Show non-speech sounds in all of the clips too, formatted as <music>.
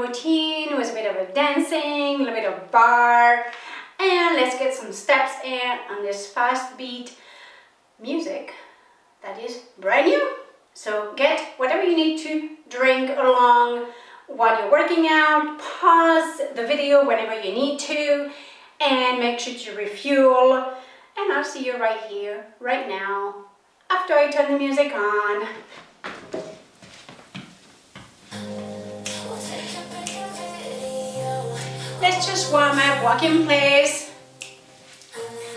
routine with a bit of a dancing, a little bit of barre, and let's get some steps in on this fast beat music that is brand new. So get whatever you need to drink along while you're working out, pause the video whenever you need to, and make sure to refuel. And I'll see you right here, right now, after I turn the music on. Let's just warm up, walk in place.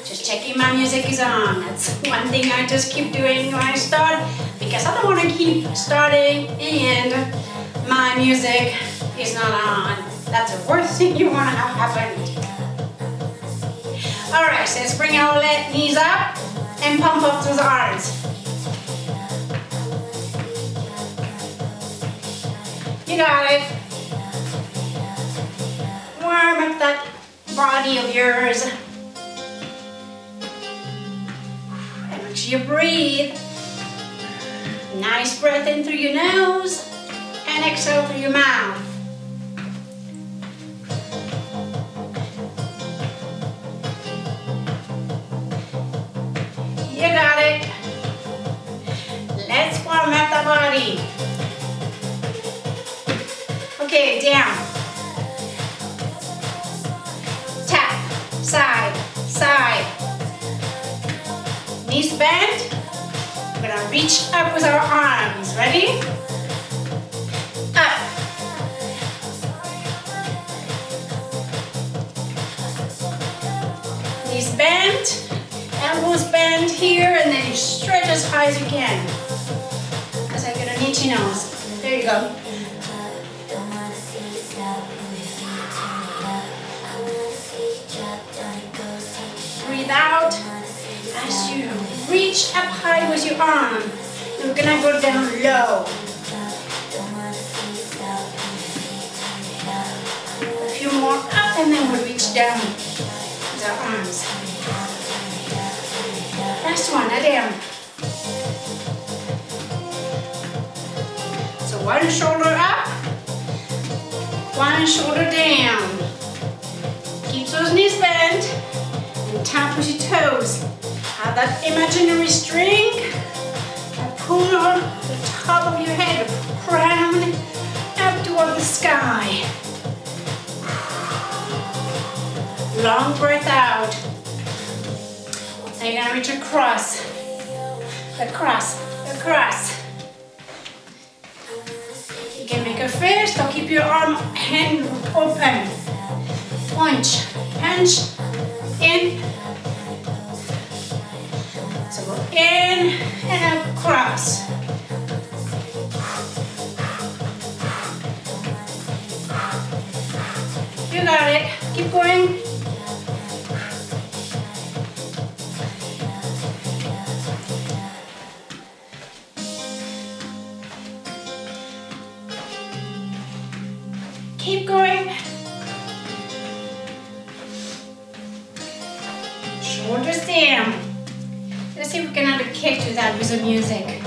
Just checking my music is on. That's one thing I just keep doing when I start because I don't want to keep starting and my music is not on. That's the worst <laughs> thing you want to have happen. Alright, so let's bring our knees up and pump up those arms. You got it. Warm up that body of yours. And make sure you breathe. Nice breath in through your nose and exhale through your mouth. You got it. Let's warm up the body. Okay, down. Reach up with our arms. Ready? Up. Knees bent, elbows bent here, and then you stretch as high as you can. As I get an itchy nose. There you go. Up high with your arm. You're gonna go down low. A few more up and then we'll reach down our arms. Last one, down. So one shoulder up, one shoulder down. Keep those knees bent and tap with your toes. Have that imaginary string that pull the top of your head, crown up toward the sky. Long breath out. Then you're gonna reach across, across, across. You can make a fist or keep your arm hand open. Punch, punch, in. In and across. You got it. Keep going. The music.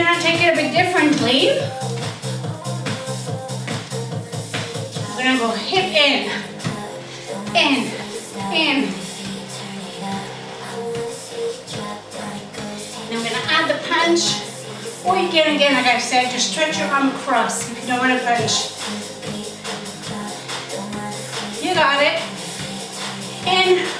Now take it a bit differently. We're gonna go hip in, in, in. And I'm gonna add the punch. Or you can again, like I said, just stretch your arm across if you don't want to punch. You got it. In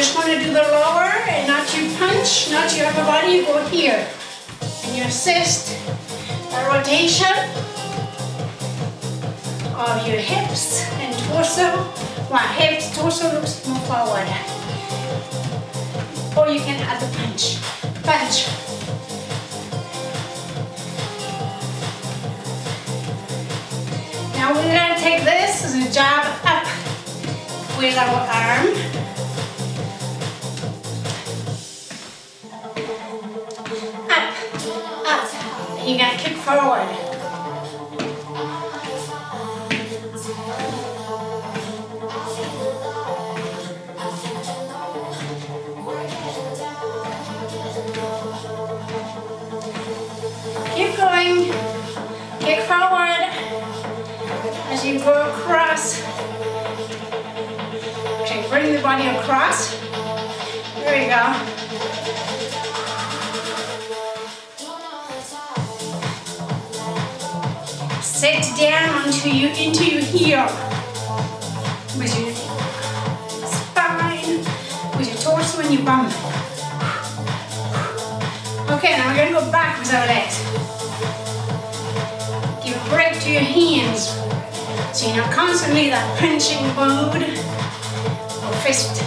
just want to do the lower and not you punch, not your upper body, you go here. And you assist the rotation of your hips and torso. My hips, torso looks more forward. Or you can add the punch. Punch. Now we're gonna take this as a jab up with our arm. Up. You're gonna kick forward. Keep going. Kick forward as you go across. Okay, bring the body across. There we go. Sit down onto you into your heel. With your spine, with your torso and your bum. Okay, now we're gonna go back with our legs. Give a break to your hands. So you're not constantly that pinching mode or fist.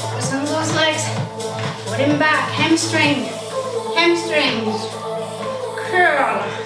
Focus on those legs. Put him back. Hamstring. Hamstrings. Curl.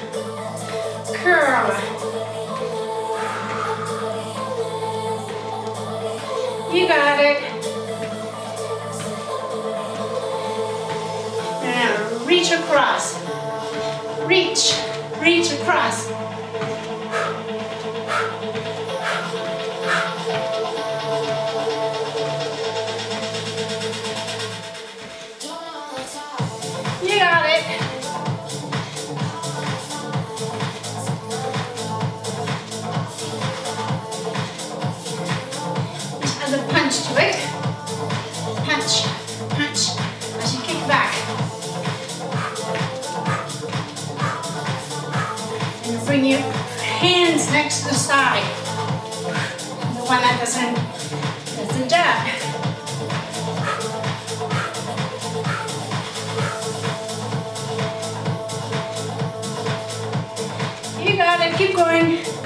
keep going.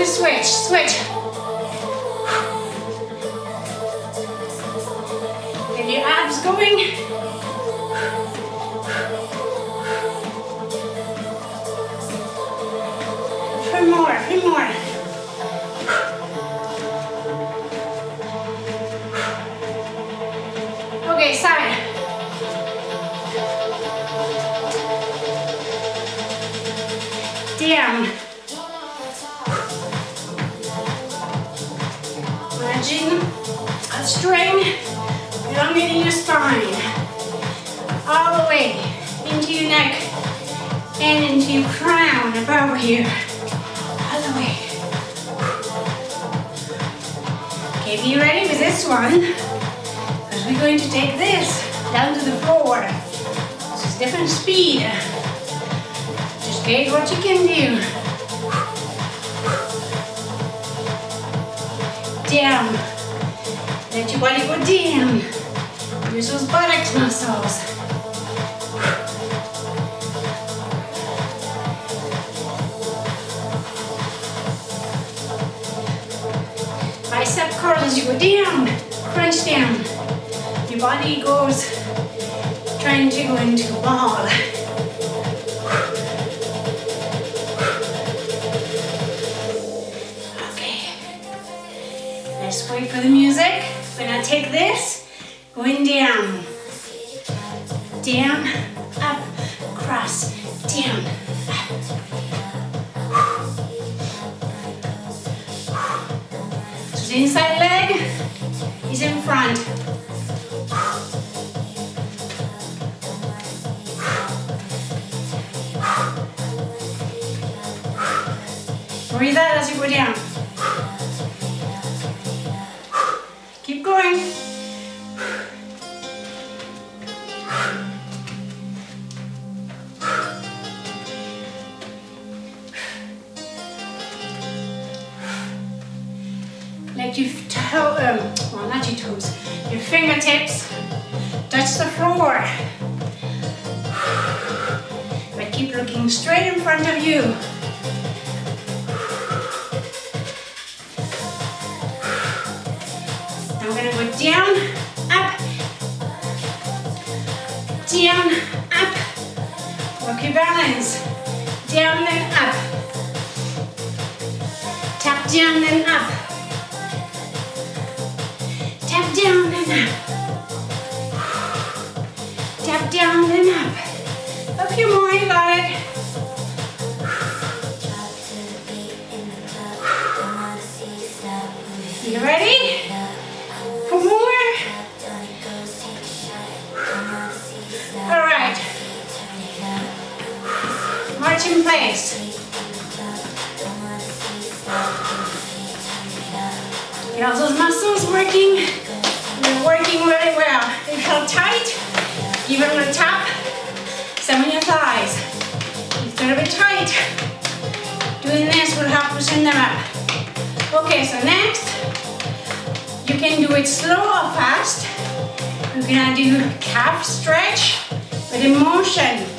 We switch, switch. Get your abs going. Elongating your spine. All the way into your neck and into your crown above here. All the way. Okay, be ready with this one. Because we're going to take this down to the floor. This is different speed. Just gauge what you can do. Down. Let your body go down. Mrs. Buttocks muscles. Bicep curl as you go down, crunch down. Your body goes trying to go into a ball. Okay. Let's wait for the music. We're gonna take this going down, down, up, cross, down, up. So the inside leg is in front. Breathe out as you go down. Keep going. Floor. But keep looking straight in front of you. we're gonna go down, up, down, up. Work your balance. Down then up. Tap down then up. In place. Get all those muscles working. They're working really well. They feel tight. even them a tap. Some of your thighs. They're a bit tight, doing this will help loosen them up. Okay, so next, you can do it slow or fast. You're gonna do calf stretch with emotion.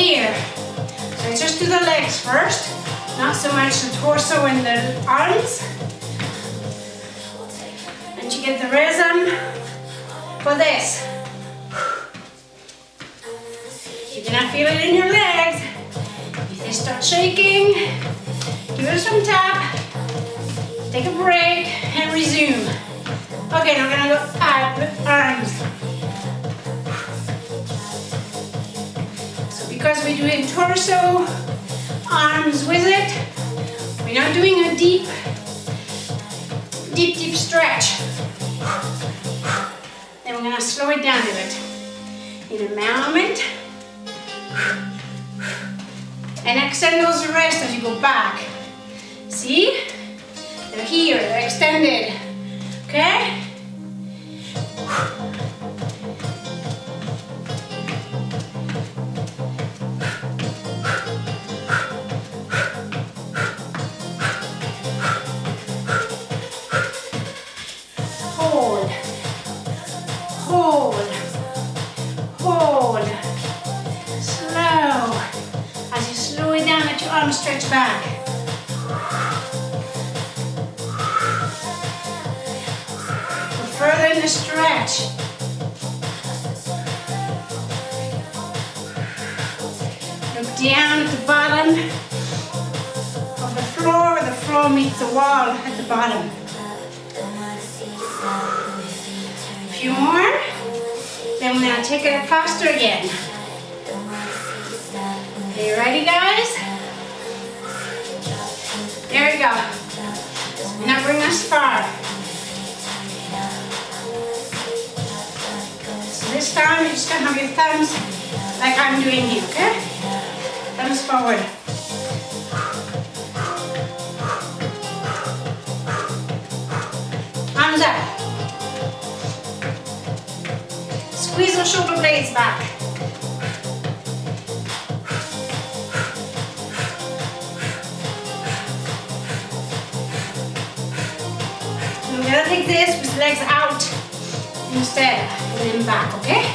Here. So just do the legs first, not so much the torso and the arms. And you get the rhythm for this. You're gonna feel it in your legs. If they start shaking, give it some tap, take a break, and resume. Okay, now we're gonna go up arms. Because we're doing torso, arms with it, we're not doing a deep, deep, deep stretch. Then we're gonna slow it down a bit. In a moment. And extend those wrists as you go back. See? They're here, they're extended. Okay? Back. Go further in the stretch. Look down at the bottom of the floor where the floor meets the wall at the bottom. A few more. Then we're gonna take it faster again. Are you ready, guys? There we go. Now bring us far. This time you're just gonna have your thumbs like I'm doing here, okay? Thumbs forward. Arms up. Squeeze those shoulder blades back. this with legs out instead of then back, okay?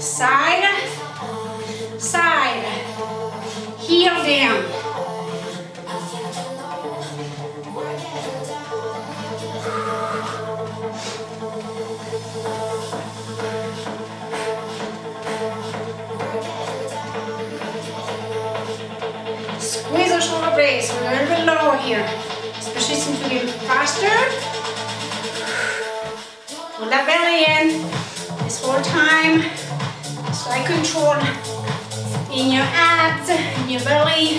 Side, side, heel down. Pace, we're a little bit lower here, especially since we're getting faster. Pull that belly in this whole time. Slight control in your abs, in your belly,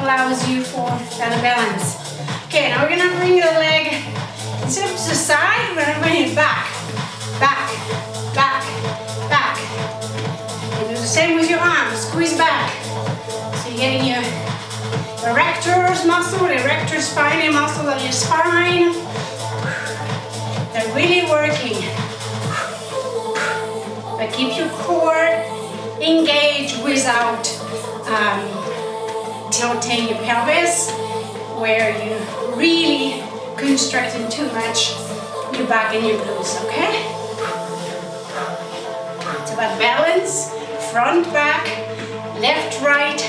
allows you for better balance. Okay, now we're gonna bring the leg instead of to the side, we're gonna bring it back, back, back, back. And do the same with your arms, squeeze back. So you're getting your erectors muscle, the spine muscle on your spine. They're really working. But keep your core engaged without um, tilting your pelvis where you really constricting too much your back and your glutes, okay? It's about balance, front, back, left, right,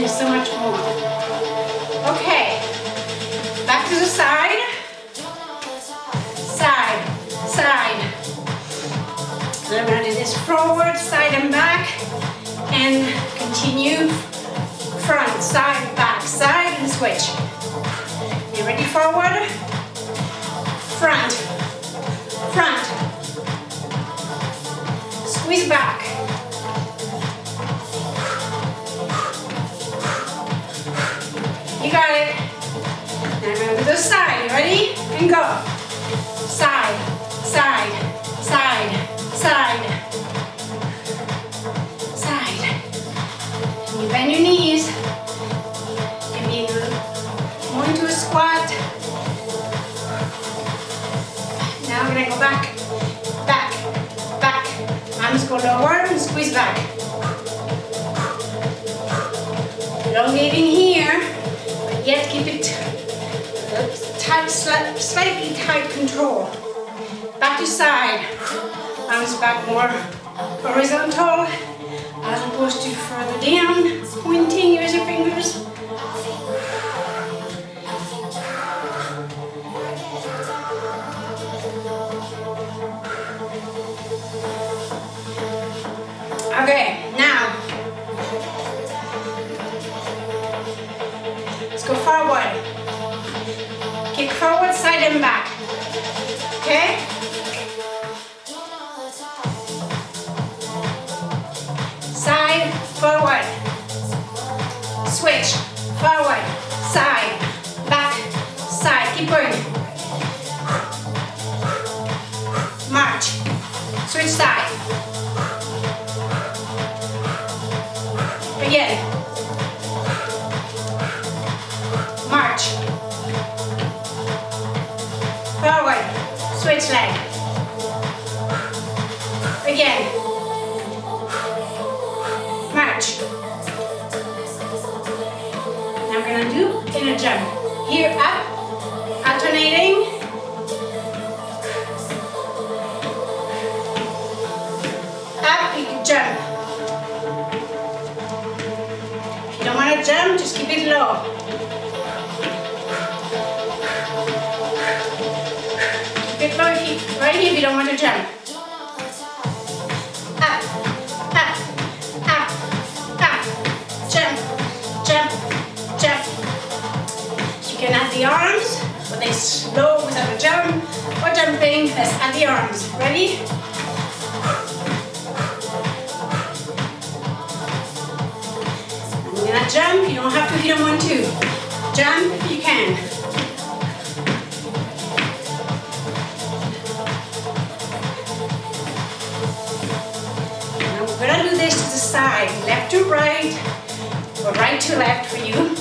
and so much more. Okay, back to the side, side, side. I'm gonna do this forward, side and back, and continue front, side, back, side, and switch. You ready forward? Front, front. Squeeze back. You got it. Now I'm to the side. Ready? And go. Side, side, side, side, side. And you bend your knees. You be more into a squat. Now we're gonna go back, back, back. Arms go lower and squeeze back. Elongating here, yet keep it tight, slightly tight control. Back to side. Arms back more horizontal as opposed to further down. Pointing, use your fingers. Back. Okay? Side, forward. Switch, forward, side, back, side. Keep going. Ready? I'm gonna jump, you don't have to hit don't want to. Jump if you can. Now we're gonna do this to the side, left to right, or right to left for you.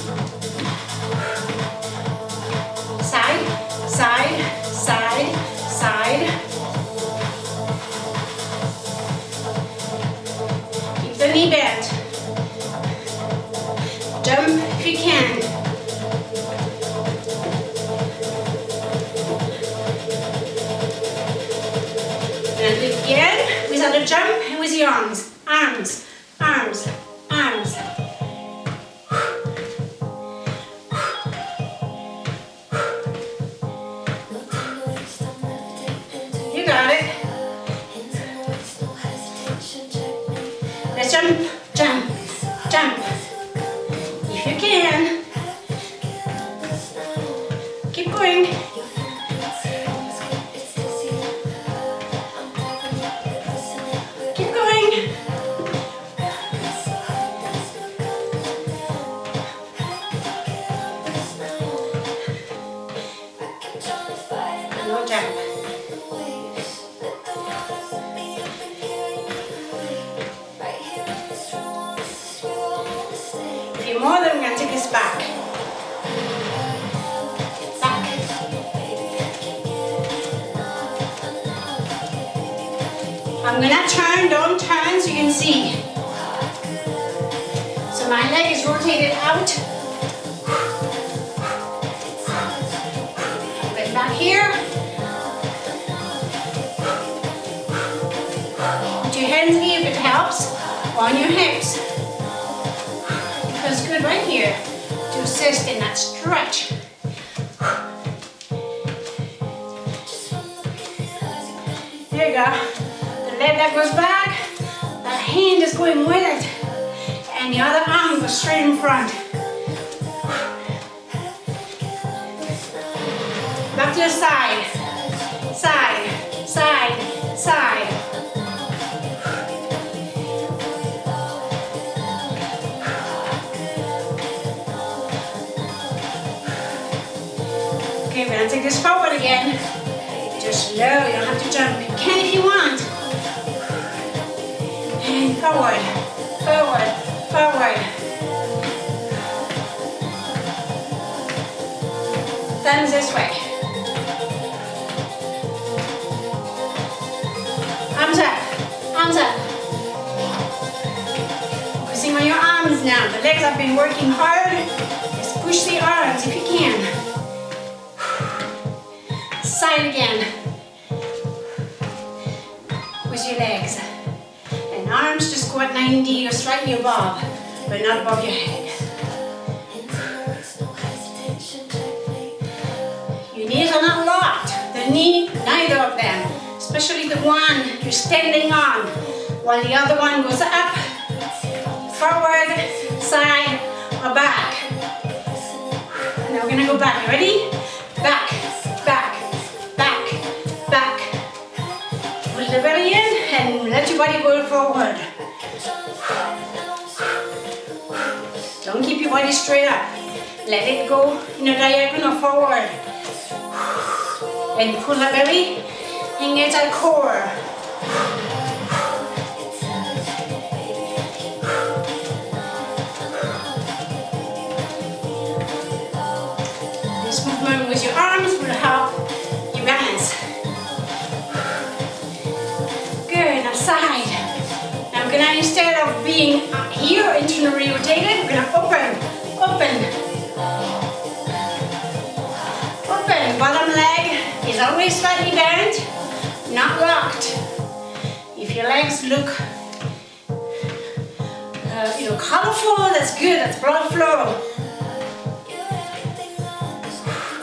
And leg is rotated out. Get back here. Put your hands here if it helps, on your hips. Feels good right here to assist in that stretch. There you go. The leg that goes back, that hand is going with it, the other arm goes straight in front. Back to the side, side, side, side. Okay, we're gonna take this forward again. Just slow, you don't have to jump. You can if you want. And forward, forward, forward. Thumbs this way. Arms up, arms up. Focusing on your arms now. The legs have been working hard. Just push the arms if you can side again with your legs. And arms just go at 90 or slightly above, but not above your head. Your knees are not locked. The knee, neither of them. Especially the one you're standing on, while the other one goes up, forward, side, or back. Now we're gonna go back. Ready? Back, back, back, back. Pull the belly in and let your body go forward. Keep your body straight up. Let it go in a diagonal forward. And pull the belly, engage that core. This movement with your arms will help you balance. Good, now side. Now we're gonna, instead of being up here internally rotated, we're gonna open, open. Open, bottom leg is always slightly bent, not locked. If your legs look uh, you know, colorful, that's good, that's blood flow.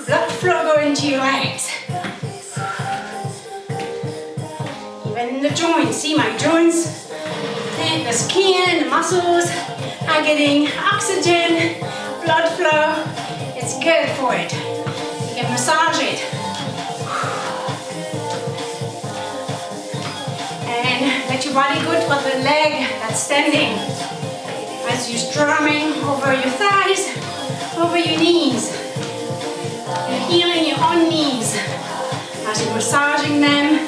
Blood flow going to your legs. Even in the joints, see my joints, the skin, the muscles are getting oxygen, blood flow. It's good for it. You can massage it. And let your body go to the leg that's standing. As you're strumming over your thighs, over your knees. You're healing your own knees as you're massaging them,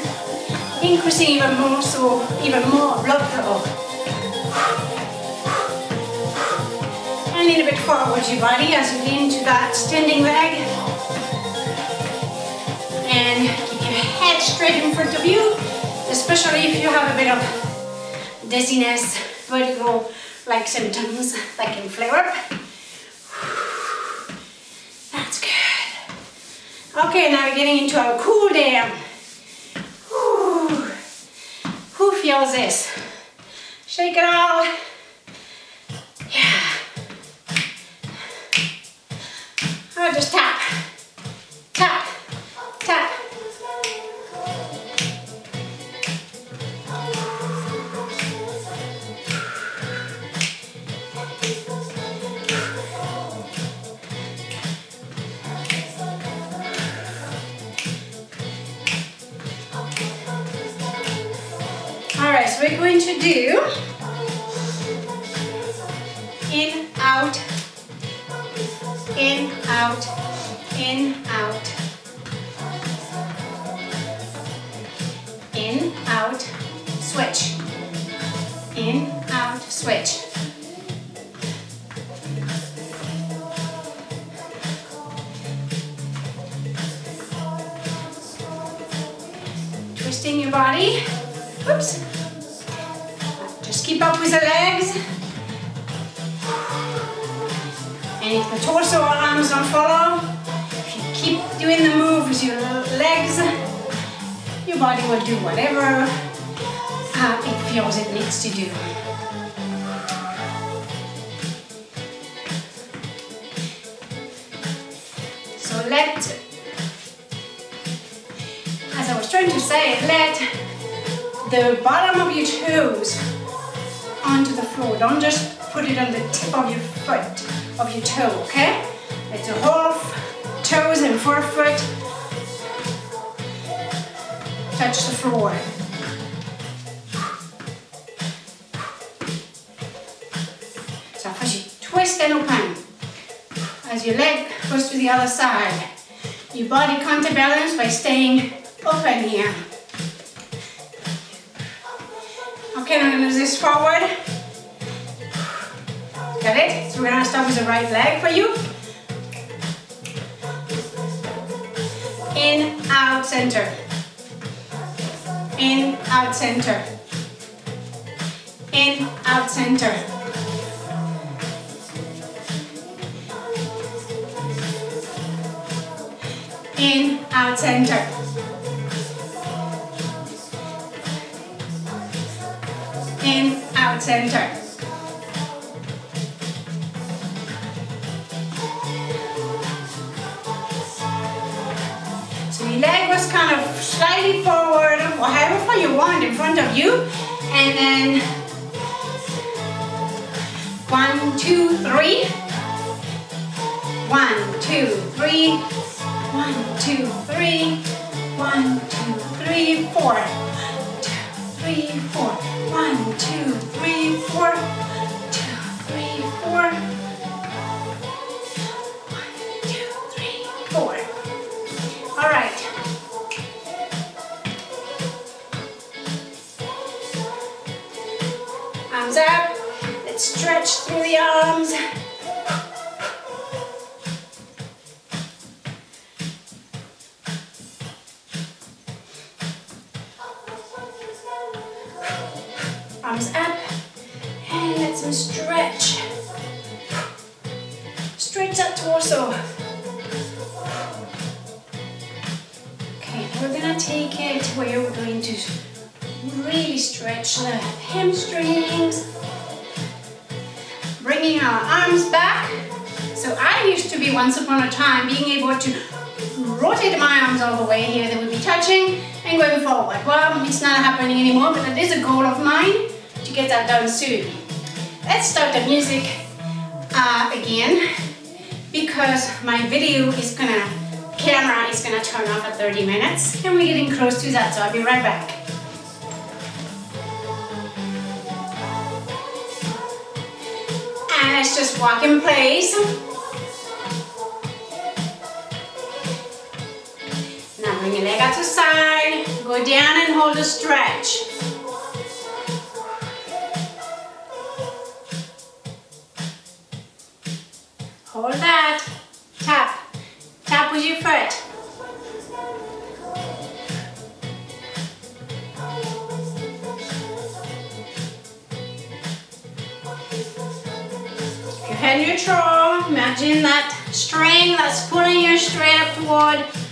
increasing even more so, even more blood flow. And a bit forward your body as you lean to that standing leg. And keep your head straight in front of you, especially if you have a bit of dizziness, vertigo like symptoms that can flare up. That's good. Okay, now we're getting into our cool down. Who feels this? Shake it all. I'll just tap, tap, tap. All right, so we're going to do in, out, in, out, in, out, in, out, switch, in, out, switch. Twisting your body. Oops. Just keep up with the legs. And if the torso or arms don't follow, if you keep doing the move with your legs, your body will do whatever uh, it feels it needs to do. So let, as I was trying to say, let the bottom of your toes onto the floor. Don't just put it on the tip of your foot, of your toe, okay? Let the whole toes and forefoot touch the floor. So as you twist and open, as your leg goes to the other side, your body counterbalance by staying open here. Okay, I'm gonna move this forward. Got it? So we're gonna start with the right leg for you. In, out, center. In, out, center. In, out, center. In, out, center. In, out, center. Slightly forward, or however you want in front of you. And then one, two, three. One, two, three. One, two, three. One, two, three, four. One, two, three, four. One, two, three, four. Two, three, four. Stretch through the arms. Be once upon a time being able to rotate my arms all the way here. They would be touching and going forward. Well, it's not happening anymore, but it is a goal of mine to get that done soon. Let's start the music uh, again because my video is gonna, camera is gonna turn off at 30 minutes and we're getting close to that, so I'll be right back. And let's just walk in place. Bring your leg out to side, go down and hold a stretch. Hold that. Tap. Tap with your foot. If you're head neutral, imagine that string that's pulling you straight up toward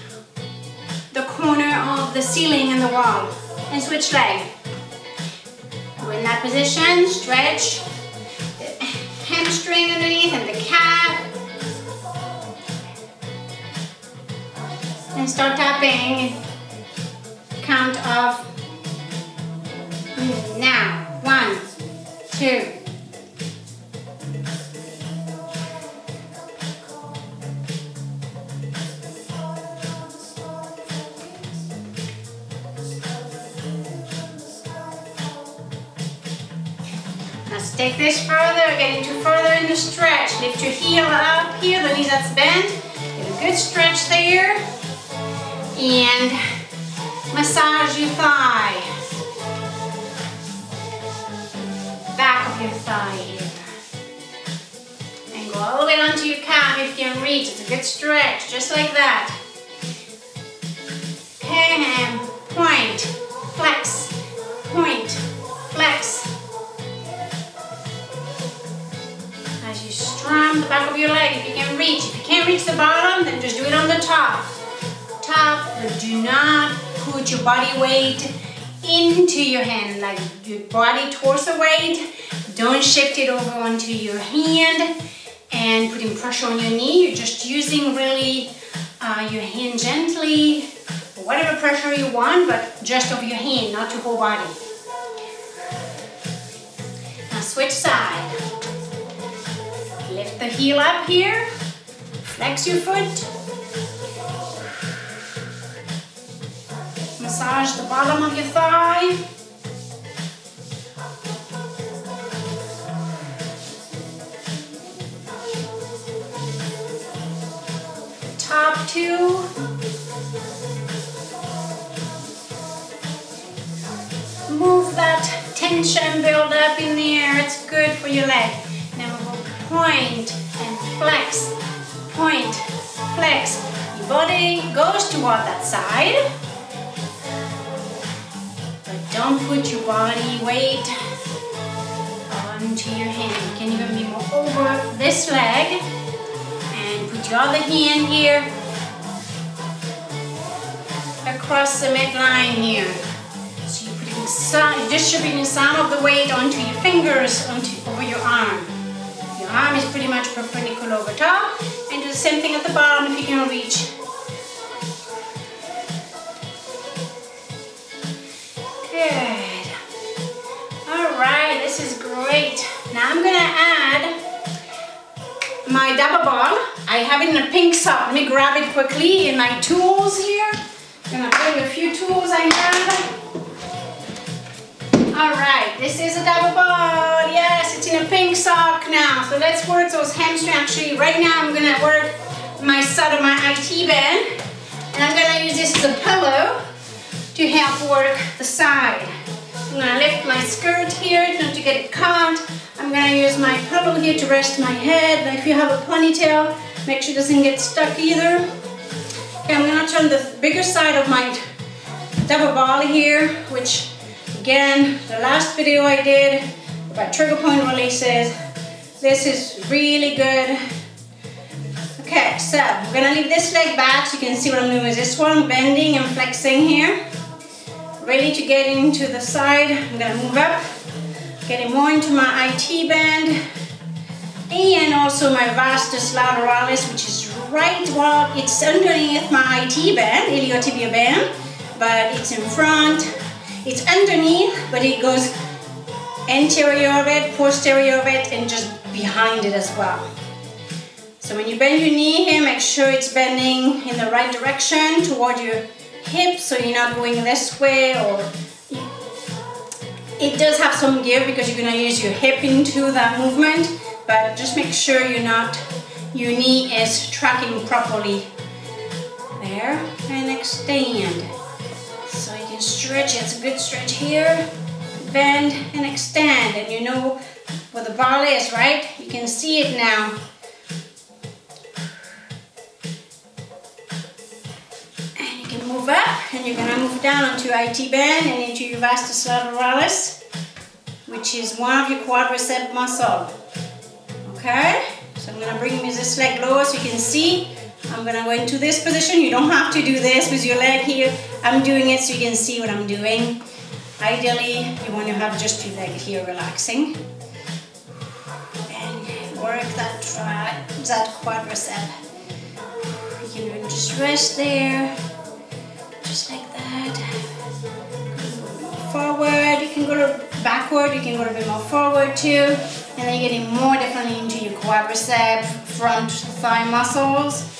the corner of the ceiling and the wall. And switch leg. We're in that position, stretch the hamstring underneath and the calf. And start tapping. Count off. Now, one, two. Take this further, get into further in the stretch. Lift your heel up here, the knee that's bent. Get a good stretch there. And massage your thigh. Back of your thigh here. And go all the way onto your calf if you can reach. It's a good stretch, just like that. Okay, the back of your leg, if you can reach. If you can't reach the bottom, then just do it on the top. Top, but do not put your body weight into your hand, like your body torso weight. Don't shift it over onto your hand and putting pressure on your knee. You're just using really uh, your hand gently, whatever pressure you want, but just over your hand, not your whole body. Now switch side. The heel up here, flex your foot. Massage the bottom of your thigh. Top two. Move that tension build up in the air. It's good for your leg. Point and flex, point, flex. Your body goes toward that side. But don't put your body weight onto your hand. You can even be more over this leg and put your other hand here across the midline here. So you're putting some, distributing some of the weight onto your fingers, onto over your arm. Your arm is pretty much perpendicular over top, and do the same thing at the bottom if you can reach. Good. All right, this is great. Now I'm gonna add my double ball. I have it in a pink sock. Let me grab it quickly in my tools here. I'm gonna bring a few tools I have. All right, this is a double ball. Yes, it's in a pink sock now. So let's work those hamstrings. Actually, right now I'm gonna work my side of my IT band. And I'm gonna use this as a pillow to help work the side. I'm gonna lift my skirt here, not to get it caught. I'm gonna use my pillow here to rest my head. If you have a ponytail, make sure it doesn't get stuck either. Okay, I'm gonna turn the bigger side of my double ball here, which again, the last video I did about trigger point releases. This is really good. Okay, so we're gonna leave this leg back so you can see what I'm doing with this one, bending and flexing here. Ready to get into the side. I'm gonna move up, getting more into my IT band and also my vastus lateralis, which is right, well, it's underneath my IT band, iliotibial band, but it's in front. It's underneath, but it goes anterior of it, posterior of it, and just behind it as well. So when you bend your knee here, make sure it's bending in the right direction toward your hip, so you're not going this way or it does have some give because you're gonna use your hip into that movement, but just make sure you're not, your knee is tracking properly. There, and extend. Can stretch, it's a good stretch here, bend and extend, and you know where the ball is, right? You can see it now. And you can move up, and you're gonna move down onto IT band and into your vastus lateralis, which is one of your quadricep muscle. Okay? So I'm gonna bring this leg lower so you can see. I'm gonna go into this position. You don't have to do this with your leg here. I'm doing it so you can see what I'm doing. Ideally, you want to have just your leg here relaxing. And work that tri that quadricep. You can just rest there, just like that. Forward, you can go backward, you can go a bit more forward too. And then you're getting more definitely into your quadricep, front thigh muscles.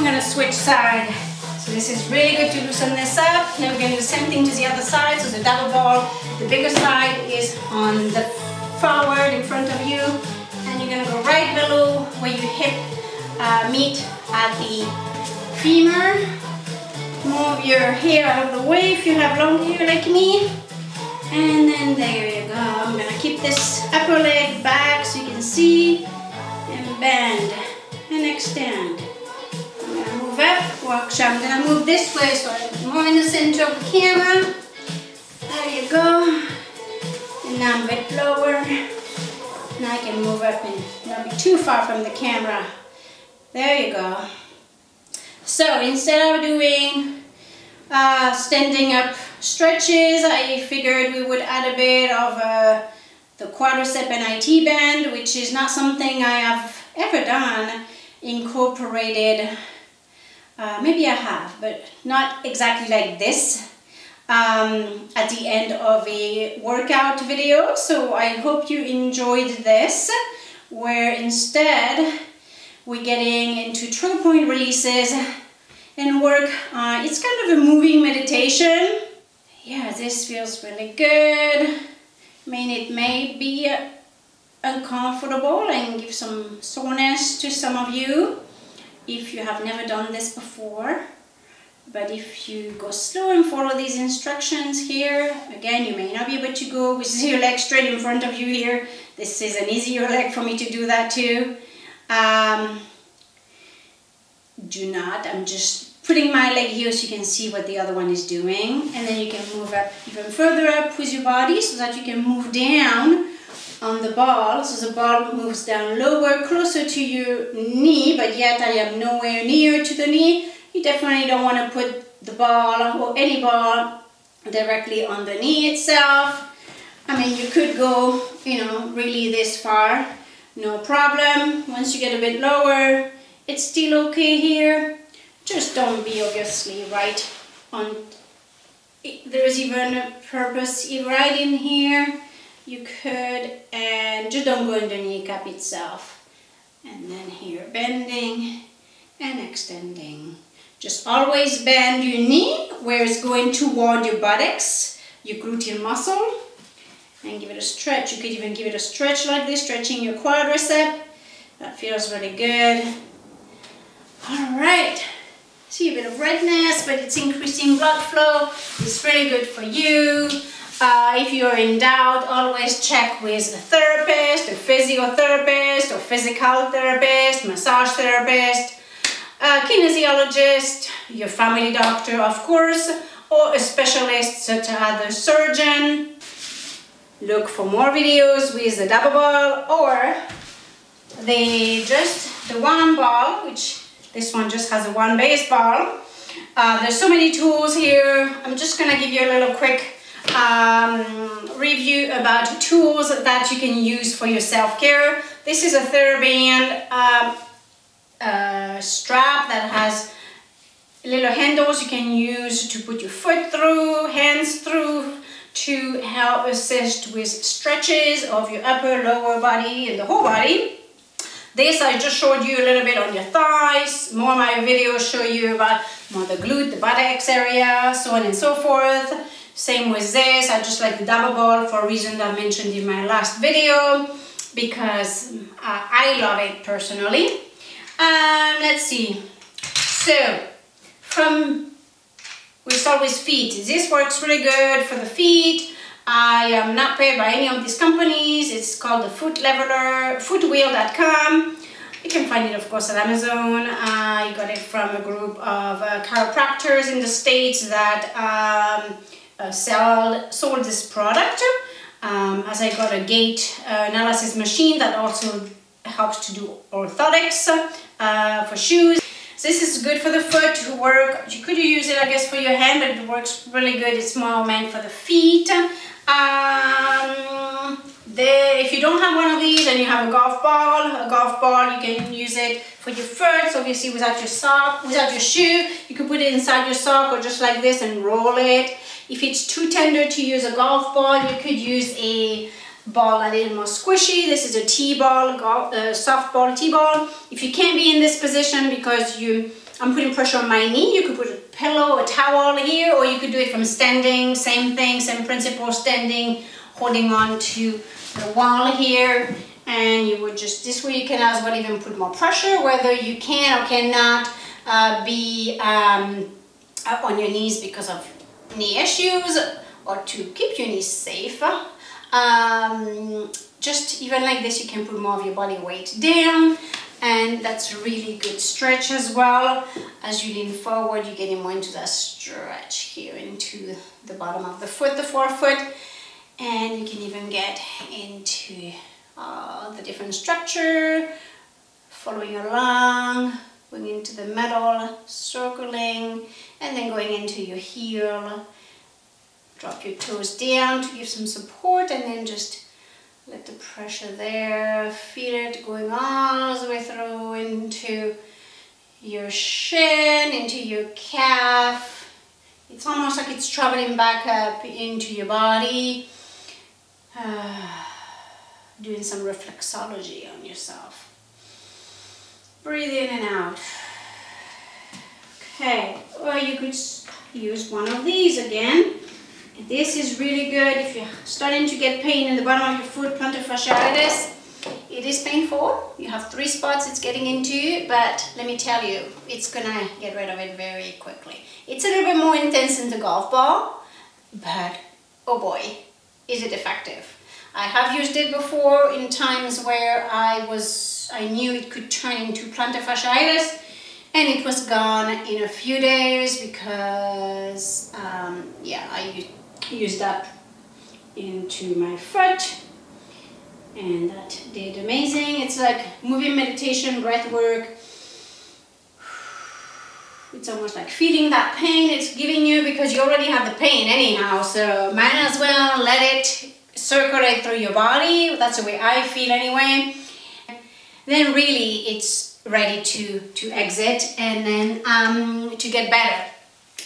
I'm gonna switch side. So this is really good to loosen this up. Now we're gonna do the same thing to the other side. So the double ball The bigger side is on the forward in front of you and you're gonna go right below where you hip uh, meet at the femur. Move your hair out of the way if you have long hair like me. And then there you go. I'm gonna keep this upper leg back so you can see and bend and extend. Walk, so I'm gonna move this way so I'm more in the center of the camera. There you go. And now I'm a bit lower. Now I can move up and not be too far from the camera. There you go. So instead of doing uh, standing up stretches, I figured we would add a bit of uh, the quadricep and IT band, which is not something I have ever done, incorporated, uh, maybe I have, but not exactly like this um, at the end of a workout video. So I hope you enjoyed this, where instead we're getting into trigger point releases and work. Uh, it's kind of a moving meditation. Yeah, this feels really good. I mean, it may be uncomfortable and give some soreness to some of you if you have never done this before. But if you go slow and follow these instructions here, again, you may not be able to go with <laughs> your leg straight in front of you here. This is an easier leg for me to do that too. Um, do not, I'm just putting my leg here so you can see what the other one is doing. And then you can move up even further up with your body so that you can move down on the ball. So the ball moves down lower, closer to your knee, but yet I am nowhere near to the knee you definitely don't want to put the ball or any ball directly on the knee itself. I mean, you could go, you know, really this far, no problem. Once you get a bit lower, it's still okay here. Just don't be obviously right on, there's even a purpose right in here. You could, and just don't go in the kneecap itself. And then here, bending and extending. Just always bend your knee where it's going toward your buttocks, your gluteal muscle. And give it a stretch. You could even give it a stretch like this, stretching your quadricep. That feels really good. All right. See a bit of redness, but it's increasing blood flow. It's really good for you. Uh, if you're in doubt, always check with a therapist, a physiotherapist, or physical therapist, massage therapist, a kinesiologist, your family doctor of course, or a specialist such as a surgeon. Look for more videos with the double ball or the just the one ball, which this one just has a one base ball. Uh, there's so many tools here. I'm just gonna give you a little quick um, review about tools that you can use for your self-care. This is a TheraBand uh, uh, strap that has little handles you can use to put your foot through, hands through, to help assist with stretches of your upper, lower body and the whole body. This I just showed you a little bit on your thighs. More my videos show you about more the glute, the buttocks area, so on and so forth. Same with this, I just like the double ball for a reason I mentioned in my last video because uh, I love it personally. Um, let's see. So, from, we start with feet. This works really good for the feet. I am not paid by any of these companies. It's called the Foot Leveler, footwheel.com. You can find it, of course, at Amazon. I got it from a group of uh, chiropractors in the States that um, uh, sell, sold this product. Um, as I got a gait uh, analysis machine that also helps to do orthotics uh, for shoes. This is good for the foot to work. You could use it, I guess, for your hand, but it works really good. It's more meant for the feet. Um, the, if you don't have one of these and you have a golf ball, a golf ball, you can use it for your foot. So obviously without your sock, without your shoe, you can put it inside your sock or just like this and roll it. If it's too tender to use a golf ball, you could use a ball a little more squishy. This is a T-ball, uh, soft ball T-ball. If you can't be in this position because you I'm putting pressure on my knee. You could put a pillow, a towel here, or you could do it from standing. Same thing, same principle, standing, holding on to the wall here. And you would just, this way you can as well even put more pressure, whether you can or cannot uh, be um, on your knees because of knee issues or to keep your knees safe. Um, just even like this, you can put more of your body weight down and that's a really good stretch as well. As you lean forward, you're getting more into that stretch here into the bottom of the foot, the forefoot, and you can even get into uh, the different structure, following along, going into the middle, circling, and then going into your heel. Drop your toes down to give some support, and then just let the pressure there, feel it going all the way through into your shin, into your calf. It's almost like it's traveling back up into your body. Uh, <sighs> doing some reflexology on yourself. Breathe in and out. Okay, or you could use one of these again. This is really good if you're starting to get pain in the bottom of your foot, plantar fasciitis. It is painful. You have three spots it's getting into, but let me tell you, it's gonna get rid of it very quickly. It's a little bit more intense than the golf ball, but oh boy, is it effective. I have used it before in times where I was, I knew it could turn into plantar fasciitis, and it was gone in a few days because, um, yeah, I used up into my foot and that did amazing. It's like moving meditation, breath work. <sighs> It's almost like feeding that pain it's giving you because you already have the pain anyhow. So might as well let it circulate through your body. That's the way I feel anyway. Then really it's ready to, to exit and then um, to get better.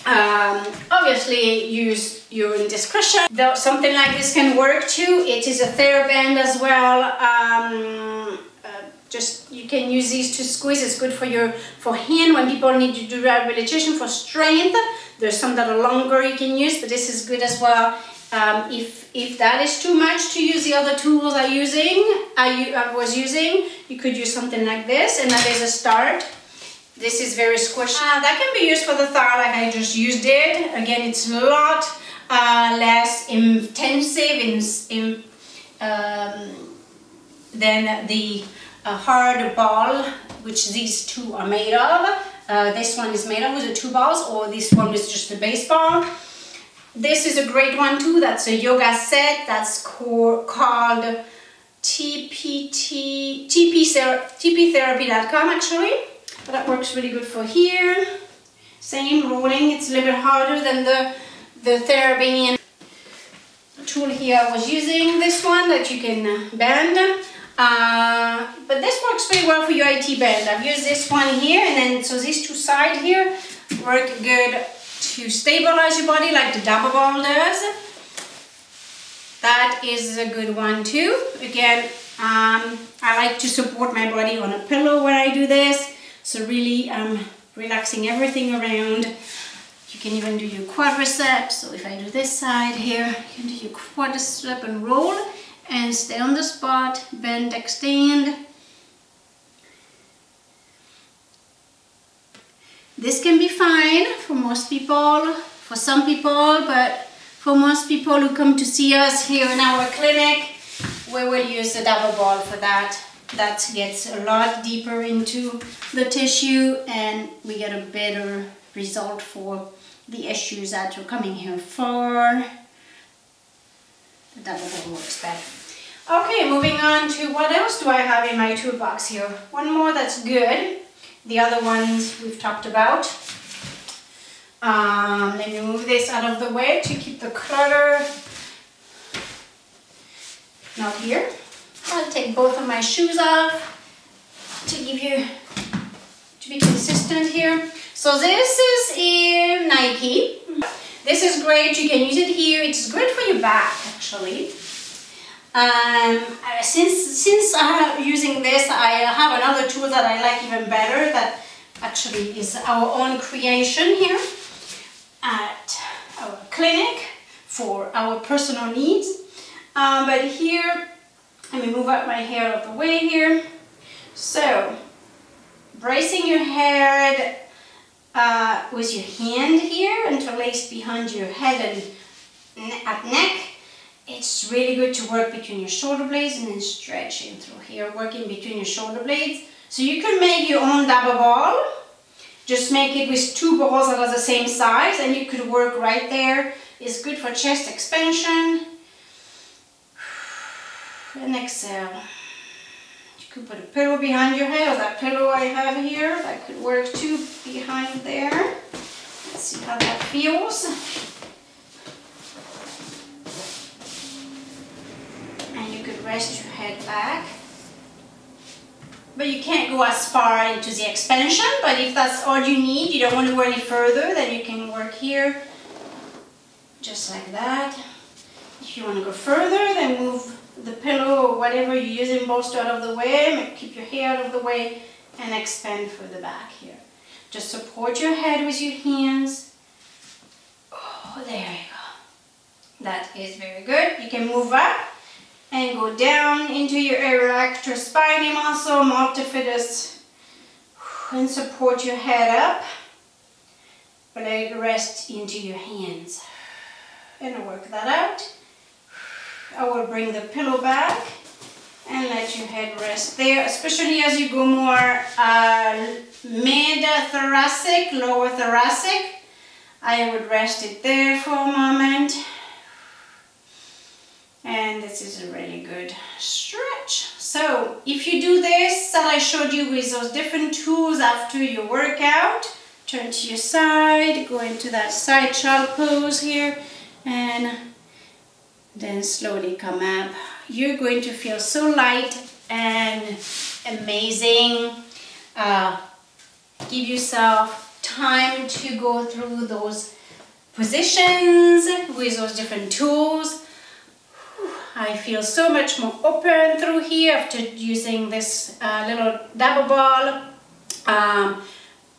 Um, obviously use your discretion. Though something like this can work too. It is a TheraBand as well. Um, uh, just you can use these to squeeze. It's good for your for hand when people need to do rehabilitation for strength. There's some that are longer you can use, but this is good as well. Um, if if that is too much to use the other tools I using I, I was using, you could use something like this, and that is a start. This is very squishy. Uh, that can be used for the thigh like I just used it. Again, it's a lot uh, less intensive in, in, um, than the uh, hard ball, which these two are made of. Uh, this one is made of with the two balls, or this one is just a baseball. This is a great one too. That's a yoga set. That's called TPT, TP, TPtherapy.com actually. That works really good for here. Same rolling, it's a little bit harder than the, the TheraBand tool here I was using. This one that you can bend. Uh, but this works pretty well for your IT band. I've used this one here and then so these two sides here work good to stabilize your body like the double ball does. That is a good one too. Again, um, I like to support my body on a pillow when I do this. So really um, relaxing everything around. You can even do your quadriceps. So if I do this side here, you can do your quadricep and roll and stay on the spot, bend, extend. This can be fine for most people, for some people, but for most people who come to see us here in our clinic, we will use the double ball for that that gets a lot deeper into the tissue and we get a better result for the issues that you're coming here for. The double ball works better. Okay, moving on to what else do I have in my toolbox here? One more that's good. The other ones we've talked about. Um, let me move this out of the way to keep the clutter not here. I'll take both of my shoes off to give you, to be consistent here. So this is in Nike. This is great, you can use it here. It's great for your back actually. Um, since since I'm using this, I have another tool that I like even better that actually is our own creation here at our clinic for our personal needs. Um, but here, let me move up my hair out of the way here. So, bracing your head uh, with your hand here interlaced behind your head and at neck. It's really good to work between your shoulder blades and then stretching through here, working between your shoulder blades. So you can make your own double ball. Just make it with two balls that are the same size and you could work right there. It's good for chest expansion. <sighs> And exhale. You could put a pillow behind your head or that pillow I have here. That could work too behind there. Let's see how that feels. And you could rest your head back. But you can't go as far into the expansion, but if that's all you need, you don't want to go any further, then you can work here, just like that. If you want to go further, then move the pillow or whatever you're using bolster out of the way, keep your hair out of the way, and expand further back here. Just support your head with your hands. Oh, there you go. That is very good. You can move up and go down into your erector spinae muscle, multifidus, and support your head up. Leg rest into your hands. And work that out. I will bring the pillow back and let your head rest there, especially as you go more uh, mid-thoracic, lower thoracic. I would rest it there for a moment. And this is a really good stretch. So if you do this that I showed you with those different tools after your workout, turn to your side, go into that side child pose here, and then slowly come up. You're going to feel so light and amazing. Uh, give yourself time to go through those positions with those different tools. I feel so much more open through here after using this uh, little double ball. Um,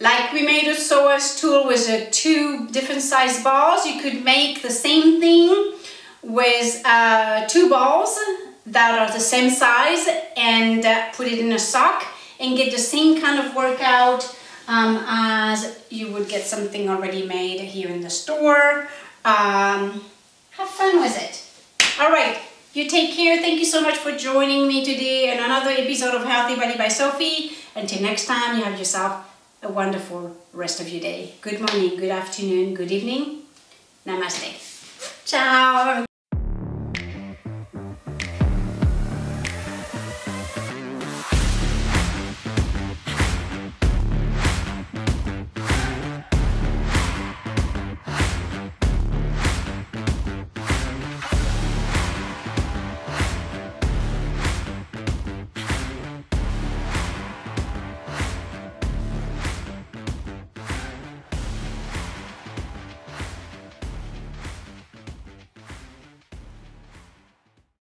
like we made a psoas tool with uh, two different size balls, you could make the same thing with uh, two balls that are the same size and uh, put it in a sock and get the same kind of workout um, as you would get something already made here in the store. Um, have fun with it. All right, you take care. Thank you so much for joining me today in another episode of Healthy Body by Sophie. Until next time, you have yourself a wonderful rest of your day. Good morning, good afternoon, good evening. Namaste. Ciao.